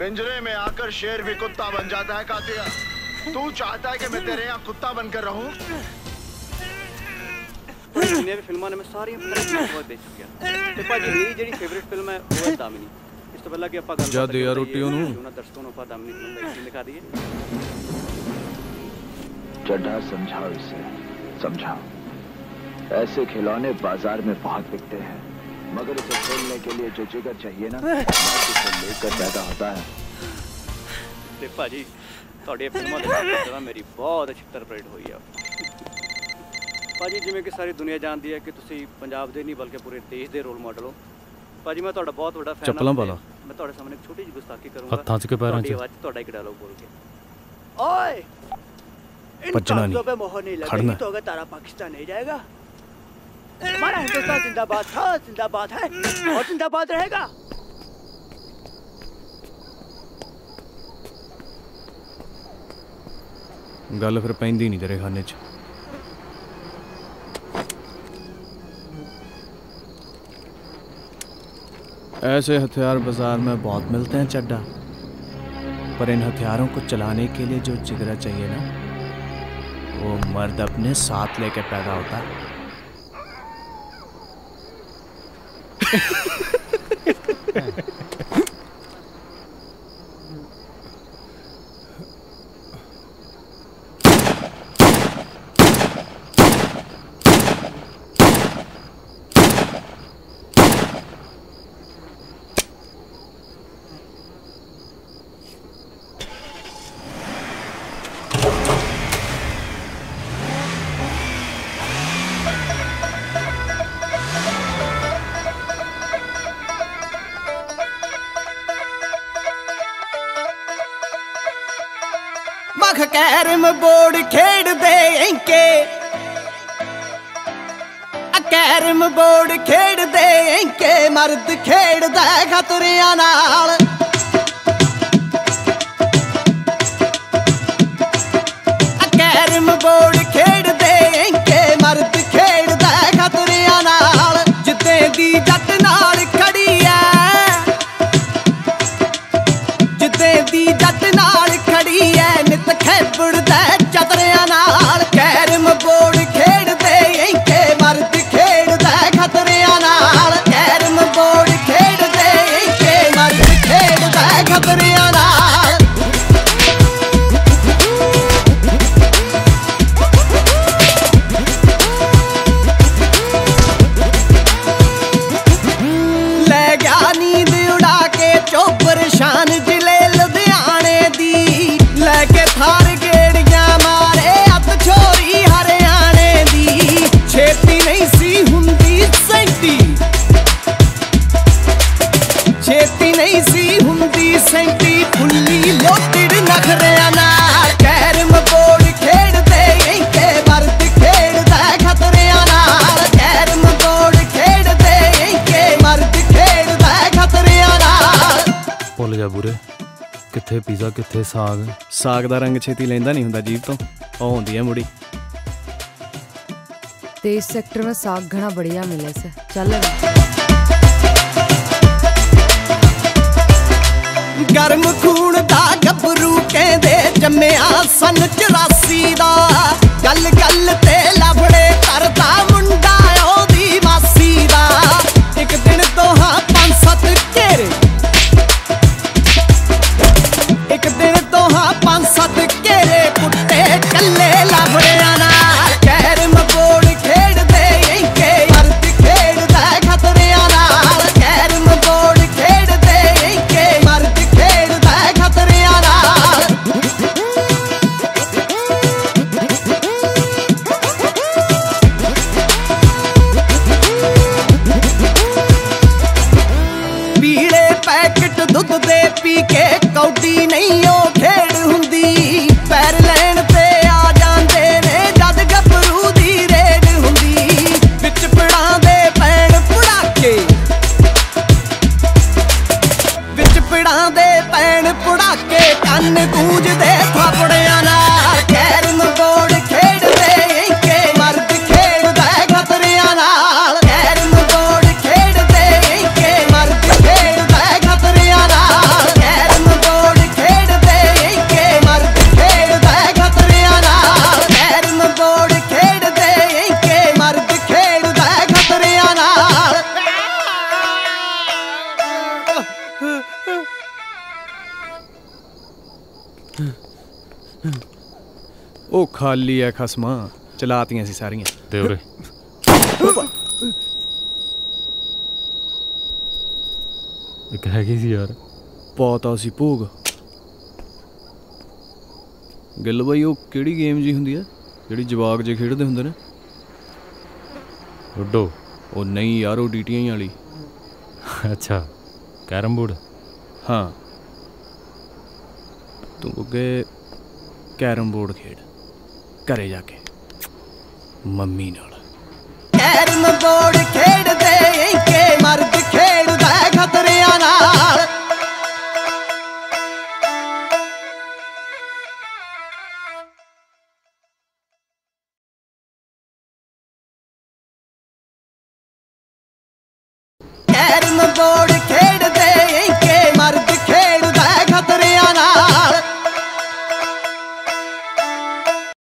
पिंजरे में आकर शेर भी कुत्ता बन जाता है कातिया तू चाहता है कि मैं तेरे यहाँ कुत्ता बनकर रहूं ਤੁਹਾਡੀ ਜਿੰਨੀਆਂ ਵੀ ਫਿਲਮਾਂ ਨੇ ਮੈਂ ਸਾਰੀਆਂ ਫਿਲਮਾਂ ਬਹੁਤ ਦੇਖ ਚੁੱਕਿਆ ਤੇ ਭਾਜੀ ਮੇਰੀ ਜਿਹੜੀ ਫੇਵਰਿਟ ਫਿਲਮ ਹੈ ਉਹ ਹੈ ਦਾਮਿਨੀ ਇਸ ਤੋਂ ਪਹਿਲਾਂ ਕਿ ਆਪਾਂ ਗੱਲ ਜਾ ਦੇ ਯਾਰ ਰੋਟੀ ਉਹਨੂੰ। ਉਹਨਾਂ ਦਰਸ਼ਕਾਂ ਨੂੰ ਆਪਾਂ ਦਾਮਿਨੀ ਫਿਲਮ ਦਾ ਇੱਕ ਦਿਖਾ ਦਈਏ चड्ढा समझाओ इसे समझाओ ऐसे खिलौने बाजार में बहुत बिकते हैं मगर इसे खेलने के लिए जो जिगर चाहिए ना मर्द उसे लेकर पैदा होता है ਤੇ ਭਾਜੀ ਤੁਹਾਡੀਆਂ ਫਿਲਮਾਂ ਦੇ ਨਾਲ ਤਾਂ ਮੇਰੀ ਬਹੁਤ ਅੱਛੀ ਤਰਪਰੇਟ ਹੋਈ ਆ ਭਾਜੀ ਜਿਵੇਂ ਕਿ ਸਾਰੀ ਦੁਨੀਆ ਜਾਣਦੀ ਹੈ ਕਿ ਤੁਸੀਂ ਪੰਜਾਬ ਦੇ ਨਹੀਂ ਬਲਕਿ ਪੂਰੇ ਦੇਸ਼ ਦੇ ਰੋਲ ਮਾਡਲ ਹੋ ਭਾਜੀ ਮੈਂ ਤੁਹਾਡਾ ਬਹੁਤ ਵੱਡਾ ਫੈਨ ਚੱਪਲਾਂ ਪਾ ਲਾ। ਮੈਂ ਤੁਹਾਡੇ ਸਾਹਮਣੇ ਇੱਕ ਛੋਟੀ ਜਿਹੀ ਗੁਸਤਾਖੀ ਕਰੂੰਗਾ ਹੱਥਾਂ 'ਚ ਕਿ ਪੈਰਾਂ 'ਚ? ਤੁਹਾਡੀ ਆਵਾਜ਼ 'ਚ ਤੁਹਾਡਾ ਇੱਕ ਡਾਇਲੌਗ ਬੋਲ ਕੇ ओए इन बचना नहीं, कागजों पे मोहर नहीं खड़ना लगेगी है। तो अगर तारा पाकिस्तान नहीं जाएगा हमारा हिंदुस्तान जिंदाबाद था जिंदाबाद है और जिंदाबाद रहेगा ਗੱਲ ਫਿਰ ਪੈਂਦੀ ਨਹੀਂ ਤੇਰੇ ਖਾਨੇ 'ਚ ऐसे हथियार बाजार में बहुत मिलते हैं चड्डा पर इन हथियारों को चलाने के लिए जो जिगरा चाहिए ना वो मर्द अपने साथ लेके पैदा होता है ਮਖ ਕੈਰਮ ਬੋਰਡ ਖੇਡਦੇ ਐਂਕੇ। ਕੈਰਮ ਬੋਰਡ ਖੇਡਦੇ ਐਂਕੇ, ਮਰਦ ਖੇਡਦਾ ਖਤਰਿਆਂ ਨਾਲ। ਕੈਰਮ ਬੋਰਡ ਖੇਡਦੇ ਐਂਕੇ, ਮਰਦ ਖੇਡਦਾ ਖਤਰਿਆਂ ਨਾਲ। ਜਿੱਤੇ ਦੀ ਜੱਟ ਨਾਲ ਖੜੀ ਐ। ਜਿੱਦੇ ਦੀ ਜੱਟ ਨਾਲ புடுதா ਕਿੱਥੇ ਪੀਜ਼ਾ ਕਿੱਥੇ ਸਾਗ ਸਾਗ ਦਾ ਰੰਗ ਛੇਤੀ ਲੈਂਦਾ ਨਹੀਂ ਹੁੰਦਾ ਜੀਭ ਤੋਂ ਉਹ ਹੁੰਦੀ ਹੈ ਮੁੜੀ तेईस सेक्टर में साग घना बढ़िया मिले से चल ਗਰਮ ਖੂਨ ਦਾ ਗੱਭਰੂ ਕਹਿੰਦੇ ਜੰਮਿਆ ਸਨ 84 ਵਿੱਚ ਦੇ ਪੈਣ ਪੁੜਾਕੇ ਕੰਨ ਗੂੰਜਦੇ ਥਾਪੜਿਆਂ ਉਹ ਖਾਲੀ ਐ ਖਸਮਾਂ ਚਲਾਤੀਆਂ ਸੀ ਸਾਰੀਆਂ ਦੇ ਉਰੇ ਇੱਕ ਹੈਗੀ ਸੀ ਯਾਰ ਪਾਤਾ ਸੀ ਭੋਗ ਗਿੱਲ ਬਾਈ ਉਹ ਕਿਹੜੀ ਗੇਮ ਜੀ ਹੁੰਦੀ ਐ ਜਿਹੜੀ ਜਵਾਕ ਜੇ ਖੇਡਦੇ ਹੁੰਦੇ ਨੇ ਲੁੱਡੋ ਉਹ ਨਹੀਂ ਯਾਰ ਉਹ ਡੀਟੀਆਂ ਵਾਲੀ ਅੱਛਾ ਕੈਰਮ ਬੋਰਡ ਹਾਂ ਤੂੰ ਅੱਗੇ ਕੈਰਮ ਬੋਰਡ ਖੇਡ ਘਰੇ ਜਾ ਕੇ ਮੰਮੀ ਨਾਲ ਕੈਰਮ ਬੋਰਡ ਖੇਡਦੇ ਇੰਕੇ ਮਰਦ ਖੇਡਦਾ ਖਤਰਿਆਂ ਨਾਲ ਕੈਰਮ ਬੋਰਡ ਖੇਡ